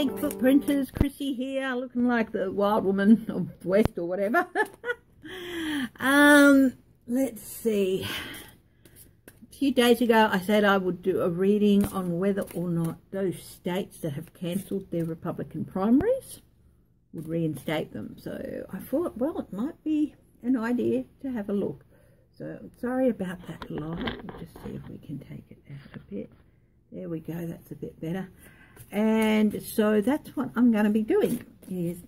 G'day footprinters, Chrissy here, looking like the wild woman of West or whatever. um, let's see. A few days ago I said I would do a reading on whether or not those states that have cancelled their Republican primaries would reinstate them. So I thought, well, it might be an idea to have a look. So sorry about that light. Just see if we can take it out a bit. There we go, that's a bit better. And so that's what I'm going to be doing, is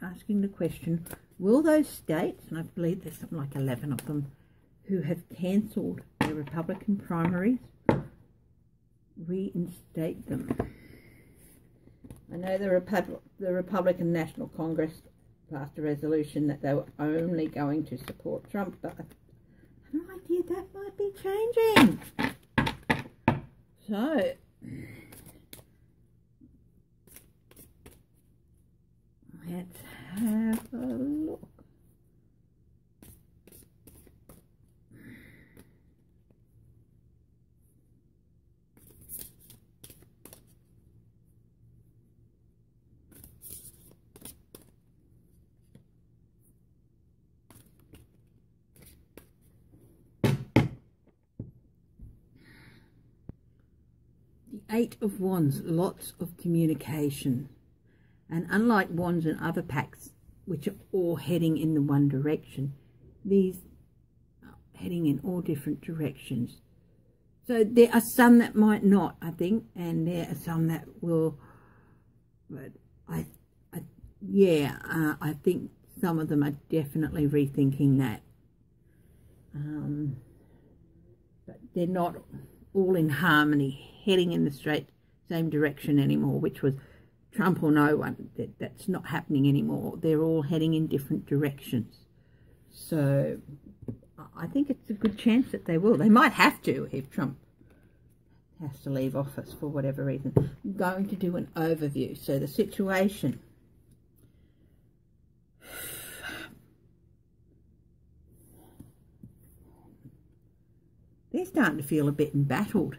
asking the question, will those states, and I believe there's something like 11 of them, who have cancelled their Republican primaries, reinstate them? I know the, Repub the Republican National Congress passed a resolution that they were only going to support Trump, but I have no idea that might be changing. So, let's have a look. The Eight of Wands, lots of communication. And unlike Wands and other packs, which are all heading in the one direction, these are heading in all different directions. So there are some that might not, I think, and there are some that will, but I, I yeah, uh, I think some of them are definitely rethinking that. Um, but they're not all in harmony heading in the straight same direction anymore, which was Trump or no one. That, that's not happening anymore. They're all heading in different directions. So I think it's a good chance that they will. They might have to if Trump has to leave office for whatever reason. I'm going to do an overview. So the situation. They're starting to feel a bit embattled.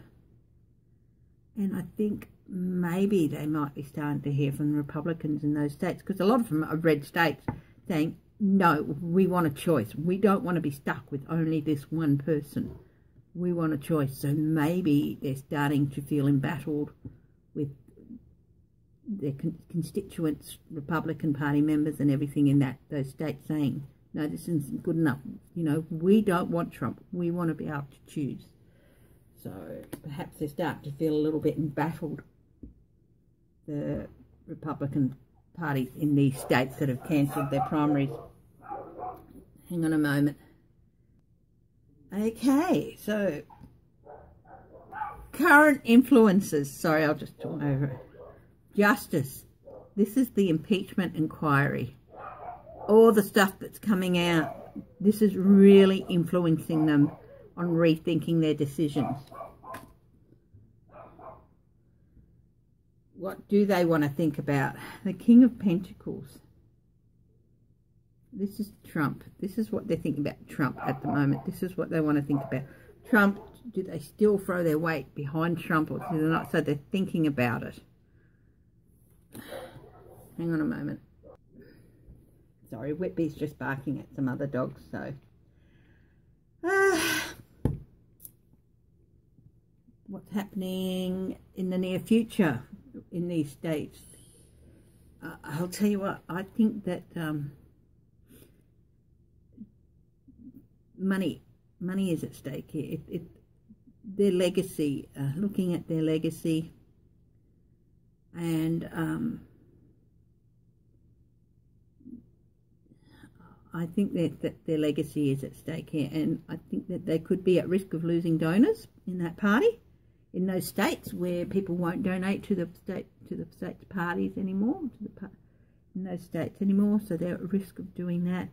And I think maybe they might be starting to hear from the Republicans in those states because a lot of them are red states saying, no, we want a choice. We don't want to be stuck with only this one person. We want a choice. So maybe they're starting to feel embattled with their con constituents, Republican Party members and everything in that those states saying, no, this isn't good enough. You know, we don't want Trump. We want to be able to choose. So perhaps they start to feel a little bit embattled, the Republican Party in these states that have cancelled their primaries. Hang on a moment. Okay, so current influences. Sorry, I'll just turn over it. Justice. This is the impeachment inquiry. All the stuff that's coming out. This is really influencing them on rethinking their decisions. What do they want to think about? The King of Pentacles. This is Trump. This is what they're thinking about Trump at the moment. This is what they want to think about. Trump, do they still throw their weight behind Trump or do they not? So they're thinking about it. Hang on a moment. Sorry, Whitby's just barking at some other dogs, so... Ah, what's happening in the near future in these states. Uh, I'll tell you what, I think that um, money, money is at stake here. Their legacy, uh, looking at their legacy, and um, I think that, that their legacy is at stake here, and I think that they could be at risk of losing donors in that party in those states where people won't donate to the state to the state's parties anymore, to the in those states anymore, so they're at risk of doing that.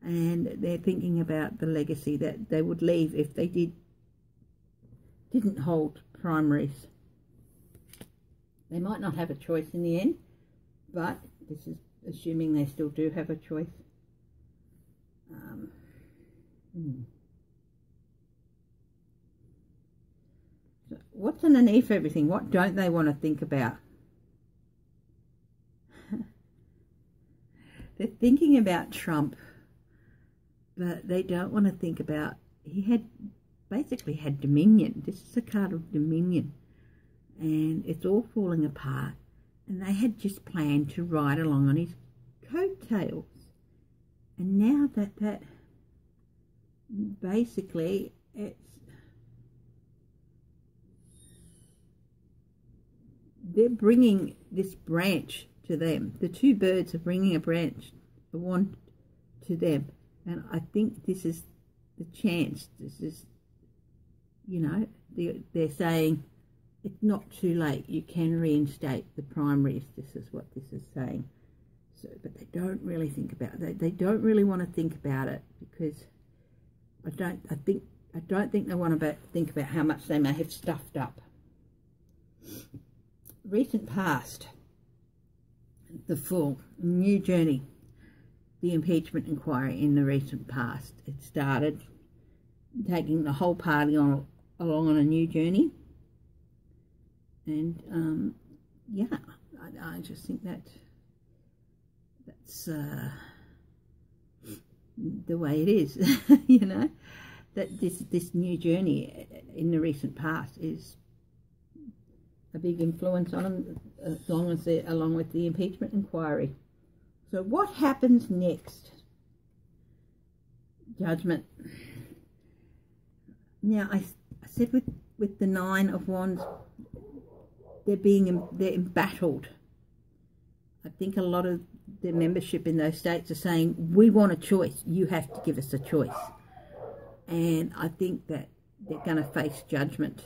And they're thinking about the legacy that they would leave if they did didn't hold primaries. They might not have a choice in the end, but this is assuming they still do have a choice. Um, hmm. what's an everything? What don't they want to think about? They're thinking about Trump, but they don't want to think about he had basically had dominion. This is a card of dominion, and it's all falling apart. And they had just planned to ride along on his coattails, and now that that basically it's they're bringing this branch to them. The two birds are bringing a branch, a wand to them. And I think this is the chance. This is, you know, they're saying it's not too late. You can reinstate the primaries. This is what this is saying. So, but they don't really think about it. They, they don't really want to think about it because I don't. I think I don't think they want to think about how much they may have stuffed up. Recent past, the Fool new journey, the impeachment inquiry in the recent past. It started taking the whole party on along on a new journey, and um, yeah, I, I, just think that that's uh, the way it is, you know that this this new journey in the recent past is a big influence on them, as long as they, along with the impeachment inquiry. So what happens next? Judgment. Now I, I said with with the nine of wands, they're being they're embattled. I think a lot of the membership in those states are saying, we want a choice. You have to give us a choice and I think that they're going to face judgment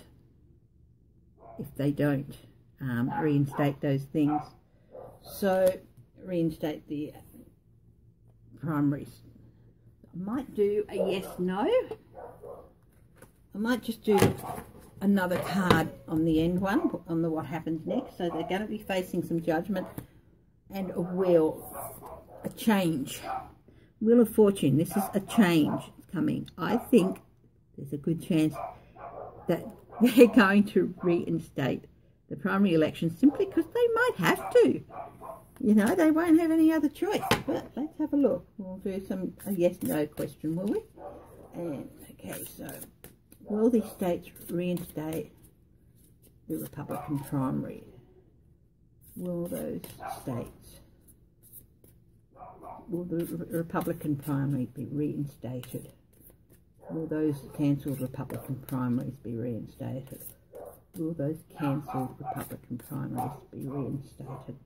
if they don't um, reinstate those things. So reinstate the primaries. I might do a yes no. I might just do another card on the end one, on the what happens next. So they're going to be facing some judgment and a will, a change. Wheel of Fortune, this is a change coming. I think there's a good chance that they're going to reinstate the primary election simply because they might have to. You know, they won't have any other choice. But let's have a look. We'll do some a yes-no question, will we? And, okay, so will these states reinstate the Republican primary? Will those states, will the Republican primary be reinstated? Will those cancelled Republican primaries be reinstated? Will those cancelled Republican primaries be reinstated?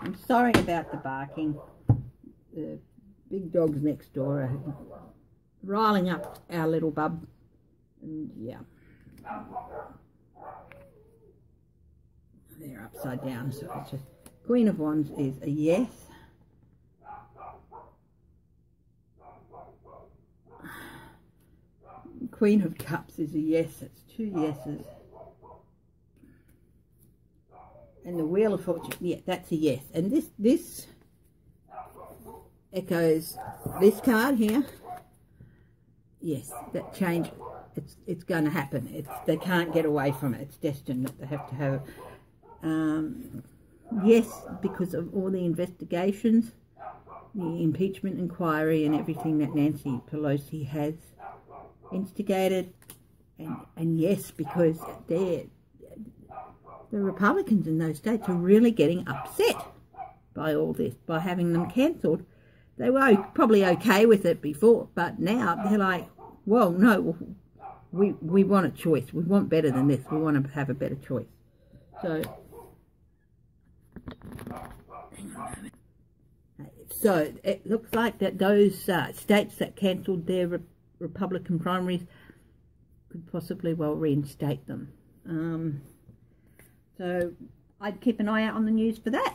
I'm sorry about the barking. The big dogs next door are riling up our little bub. And yeah they're upside down so it's Queen of Wands is a yes. Queen of Cups is a yes it's two yeses. And the Wheel of Fortune yeah that's a yes. And this this echoes this card here. Yes that change it's it's going to happen. It's they can't get away from it. It's destined that they have to have um, yes, because of all the investigations, the impeachment inquiry and everything that Nancy Pelosi has instigated. And, and yes, because they're, the Republicans in those states are really getting upset by all this, by having them cancelled. They were probably okay with it before, but now they're like, well, no, we, we want a choice. We want better than this. We want to have a better choice. So so it looks like that those uh, states that cancelled their re Republican primaries could possibly well reinstate them. Um, so I'd keep an eye out on the news for that.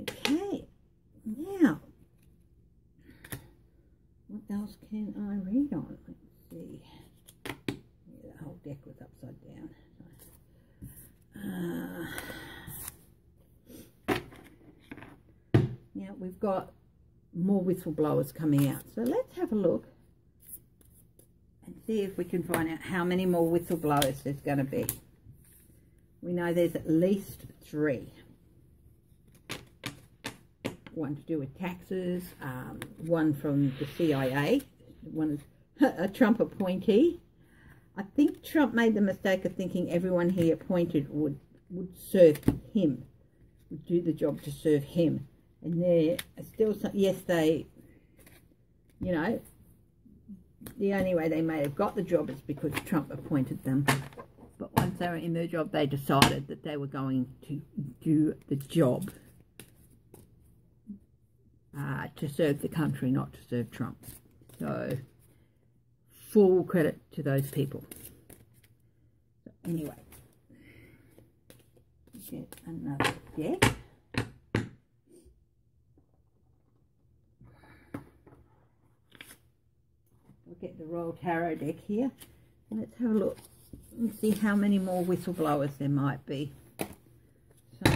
Okay, now what else can I read on? Let's see. Yeah, the whole deck was upside down. Uh, we've got more whistleblowers coming out. So let's have a look and see if we can find out how many more whistleblowers there's going to be. We know there's at least three. One to do with taxes, um, one from the CIA, one is a Trump appointee. I think Trump made the mistake of thinking everyone he appointed would, would serve him, would do the job to serve him. And there are still some, yes, they, you know, the only way they may have got the job is because Trump appointed them. But once they were in their job, they decided that they were going to do the job uh, to serve the country, not to serve Trump. So, full credit to those people. Anyway, get another deck. Get the Royal Tarot deck here. Let's have a look and see how many more whistleblowers there might be. So,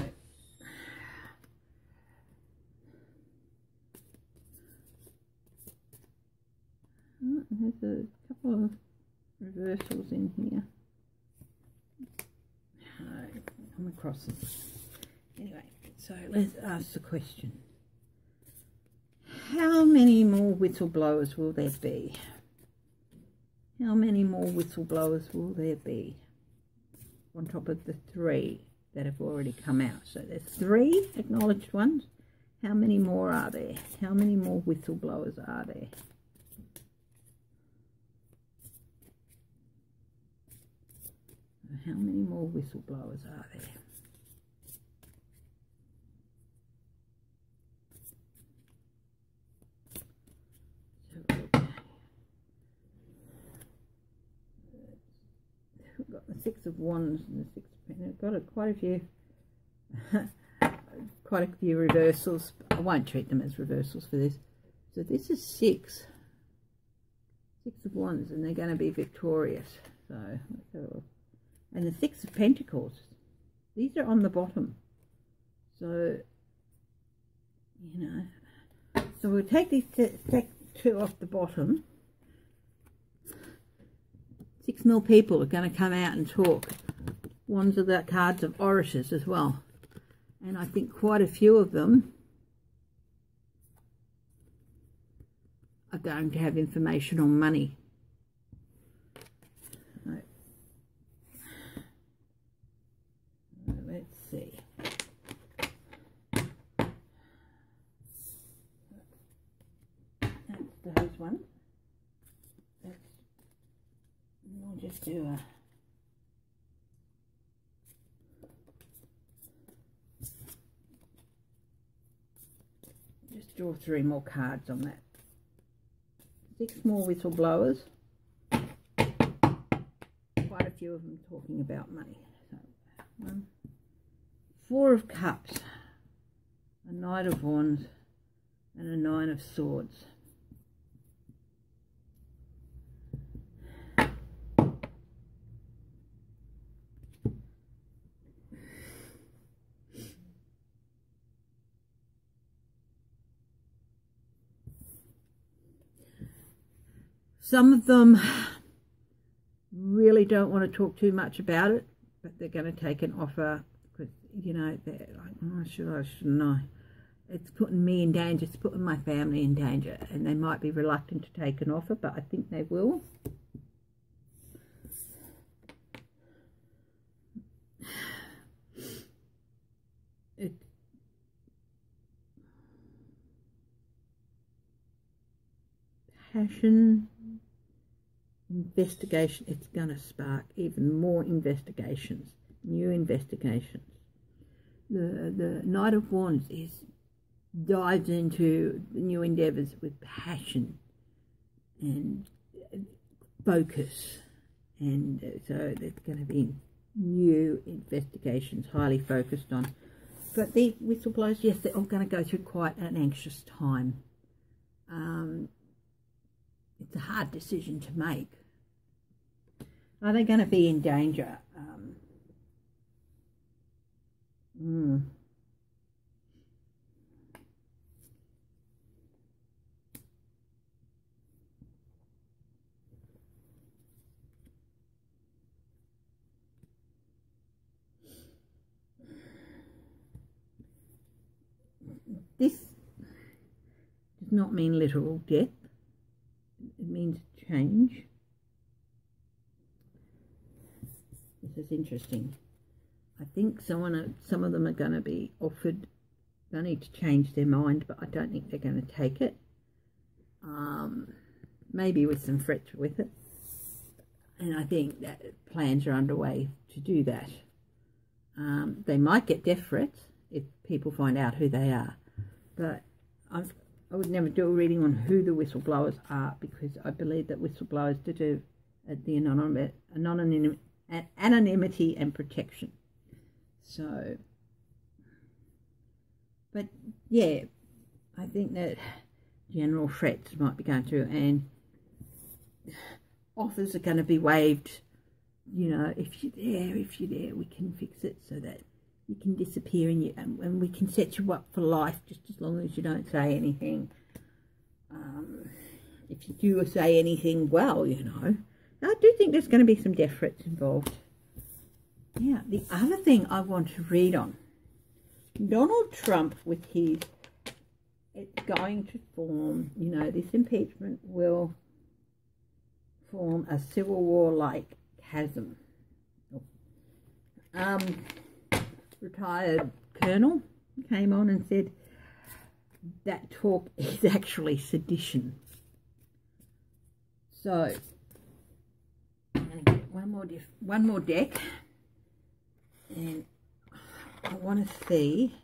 oh, there's a couple of reversals in here. I'm across them. Anyway, so let's ask the question. How many more whistleblowers will there be? How many more whistleblowers will there be on top of the three that have already come out? So there's three acknowledged ones. How many more are there? How many more whistleblowers are there? How many more whistleblowers are there? Six of wands and the six of pentacles. Got a, quite a few, quite a few reversals. I won't treat them as reversals for this. So this is six, six of wands, and they're going to be victorious. So and the six of pentacles. These are on the bottom. So you know. So we'll take these two off the bottom Six mil people are going to come out and talk. Ones of the cards of orators as well. And I think quite a few of them are going to have information on money. Let's see. That's those ones. Just do a just draw three more cards on that. Six more whistleblowers. Quite a few of them talking about money. So one, four of cups, a knight of wands, and a nine of swords. Some of them really don't want to talk too much about it, but they're going to take an offer because, you know, they're like, oh, should I, shouldn't I? It's putting me in danger, it's putting my family in danger, and they might be reluctant to take an offer, but I think they will. It, passion investigation, it's going to spark even more investigations, new investigations. The, the Knight of Wands is dives into new endeavours with passion and focus. And uh, so there's going to be new investigations highly focused on. But the whistleblowers, yes, they're all going to go through quite an anxious time. Um, it's a hard decision to make are they going to be in danger? Um, mm. This does not mean literal death. It means change. This is interesting. I think someone, some of them are going to be offered, they need to change their mind, but I don't think they're going to take it. Um, maybe with some threats with it. And I think that plans are underway to do that. Um, they might get death threats if people find out who they are. But I've, I would never do a reading on who the whistleblowers are because I believe that whistleblowers deserve the anonymous, anonymity, anonymity and protection. So, but yeah, I think that general threats might be going through and offers are going to be waived. You know, if you're there, if you're there, we can fix it so that you can disappear and, you, and, and we can set you up for life just as long as you don't say anything. Um, if you do say anything, well, you know, I do think there's going to be some threats involved. Yeah, the other thing I want to read on, Donald Trump with his, it's going to form, you know, this impeachment will form a civil war-like chasm. Um, retired colonel came on and said that talk is actually sedition. So, I'm going to get one more, one more deck and I want to see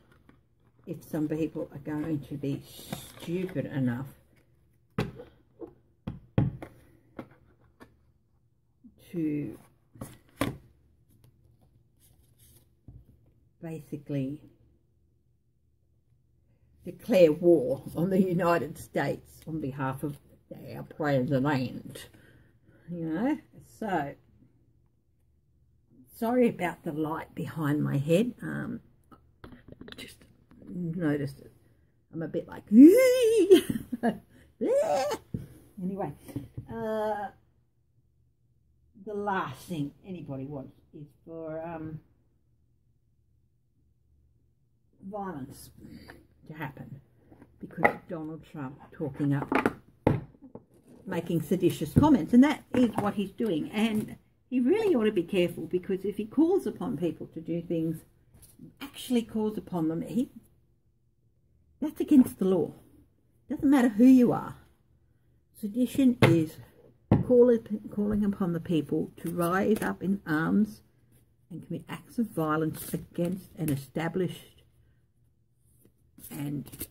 if some people are going to be stupid enough to basically declare war on the United States on behalf of our president. You know, so sorry about the light behind my head. Um, just noticed it. I'm a bit like, anyway, uh, the last thing anybody wants is for um, violence to happen because of Donald Trump talking up, making seditious comments. And that is what he's doing. And he really ought to be careful because if he calls upon people to do things, actually calls upon them, he that's against the law. Doesn't matter who you are. Sedition is call it, calling upon the people to rise up in arms and commit acts of violence against an established and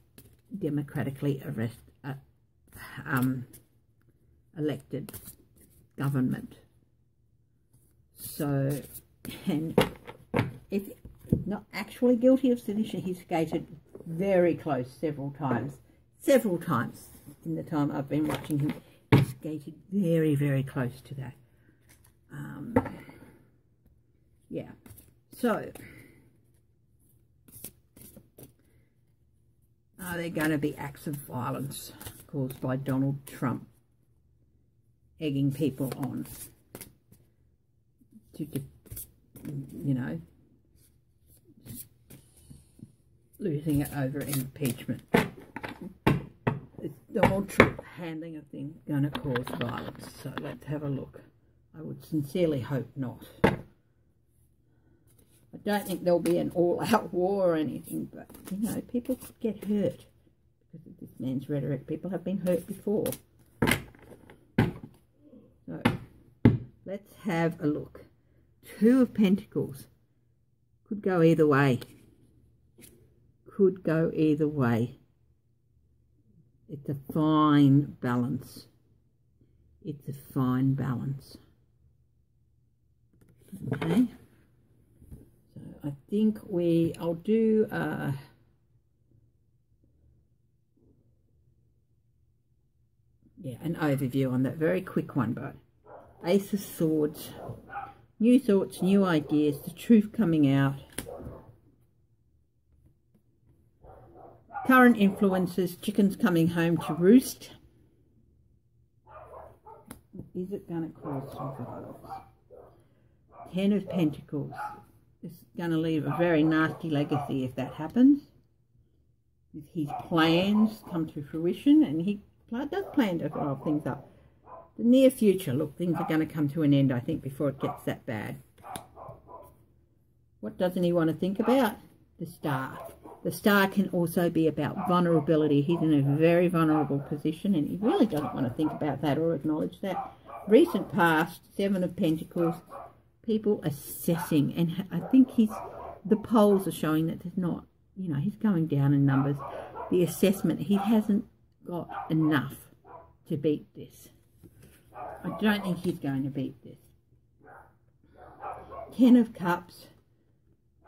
democratically arrest, uh, um, elected government. So, and if not actually guilty of sedition, he's skated very close several times. Several times in the time I've been watching him. He's skated very, very close to that. Um, yeah. So, are there going to be acts of violence caused by Donald Trump egging people on? To, you know, losing it over impeachment. Is Donald Trump handling a thing going to cause violence? So let's have a look. I would sincerely hope not. I don't think there'll be an all-out war or anything, but, you know, people could get hurt because of this man's rhetoric. People have been hurt before. So, let's have a look. Two of Pentacles. Could go either way. Could go either way. It's a fine balance. It's a fine balance. Okay. So I think we, I'll do, uh, yeah, an overview on that. Very quick one, but Ace of Swords new thoughts, new ideas, the truth coming out. Current influences, chickens coming home to roost. Is it going to cause some violence? Ten of Pentacles. It's going to leave a very nasty legacy if that happens. If his plans come to fruition and he does plan to roll things up. The near future, look, things are ah. going to come to an end, I think, before it gets that bad. What doesn't he want to think about? The star. The star can also be about vulnerability. He's in a very vulnerable position and he really doesn't want to think about that or acknowledge that. Recent past, Seven of Pentacles, people assessing and I think he's the polls are showing that there's not, you know, he's going down in numbers. The assessment, he hasn't got enough to beat this. I don't think he's going to beat this. Ten of Cups,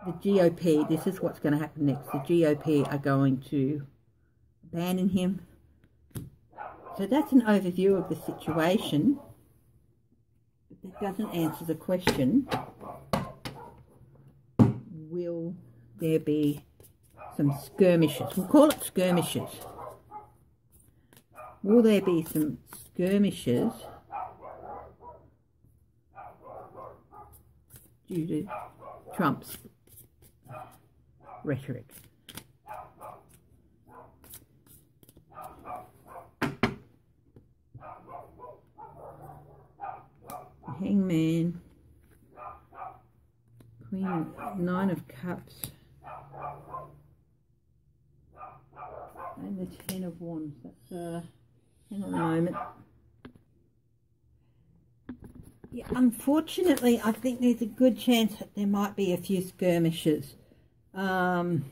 the GOP, this is what's going to happen next. The GOP are going to abandon him. So that's an overview of the situation. But that doesn't answer the question. Will there be some skirmishes? We'll call it skirmishes. Will there be some skirmishes due to Trump's rhetoric. Hangman, Queen, Nine of Cups, and the Ten of Wands. That's, uh, hang on a moment. Yeah, unfortunately, I think there's a good chance that there might be a few skirmishes. Um,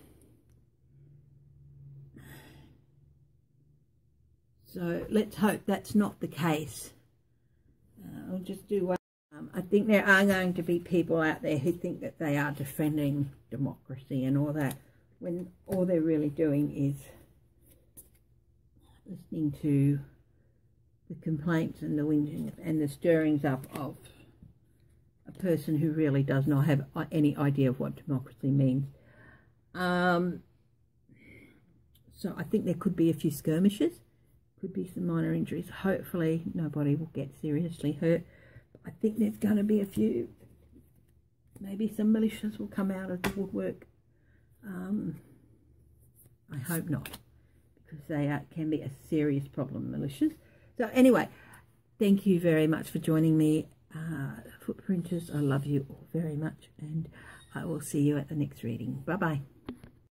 so let's hope that's not the case. Uh, I'll just do one. Um, I think there are going to be people out there who think that they are defending democracy and all that, when all they're really doing is listening to the complaints and the whinging and the stirrings up of a person who really does not have any idea of what democracy means. Um, so I think there could be a few skirmishes, could be some minor injuries. Hopefully nobody will get seriously hurt. I think there's going to be a few, maybe some militias will come out of the woodwork. Um, I hope not, because they are, can be a serious problem, militias. So anyway, thank you very much for joining me. Uh, footprinters, I love you all very much. And I will see you at the next reading. Bye-bye.